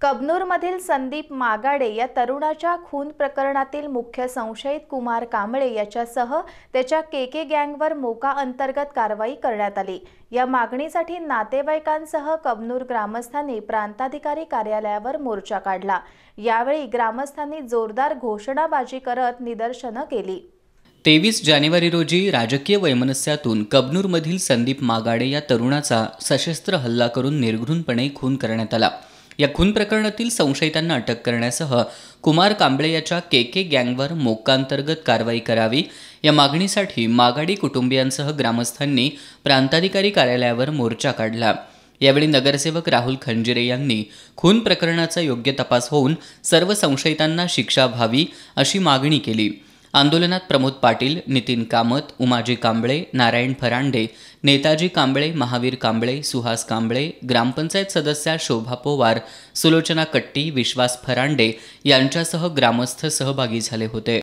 कबनूरमधील संदीप मागाडे या तरुणाच्या खून प्रकरणातील मुख्य संशयित कुमार कांबळे याच्यासह त्याच्या के के गँगवर मोका अंतर्गत कारवाई करण्यात आली. या मागणीसाठी नातेवाईकांसह कबनूर ग्रामस्थांनी प्रांताधिकारी कार्यालयावर मोर्चा काढला. यावेळी ग्रामस्थांनी जोरदार घोषणाबाजी करत निदर्शनं केली. तेवीस जानेवारी रोजी राजकीय वैमनस्यातून कबनूरमधील संदीप मागाडे या तरुणाचा सशस्त्र हल्ला करून निर्घृणपणे खून करण्यात आला. या खून प्रकरणातील संशयितांना अटक करण्यासह कुमार कांबळे याच्या के के गँगवर मोक्कांतर्गत कारवाई करावी या मागणीसाठी मागाडी कुटुंबियांसह ग्रामस्थांनी प्रांताधिकारी कार्यालयावर मोर्चा काढला. यावेळी नगरसेवक राहुल खंजिरे यांनी खून प्रकरणाचा योग्य तपास होऊन सर्व संशयितांना शिक्षा व्हावी अशी मागणी केली. आंदोलनात प्रमोद पाटील नितीन कामत उमाजी कांबळे नारायण फरांडे नेताजी कांबळे महावीर कांबळे सुहास कांबळे ग्रामपंचायत सदस्या शोभा पोवार सुलोचना कट्टी विश्वास फरांडे यांच्यासह ग्रामस्थ सहभागी झाले होते.